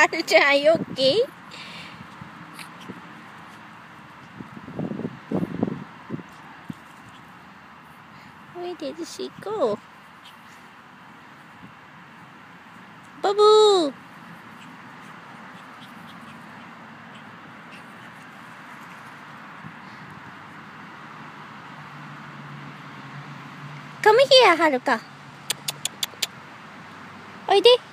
はるちゃん、are ー okay? Where did she go? バブー Come here, はるか。おいで。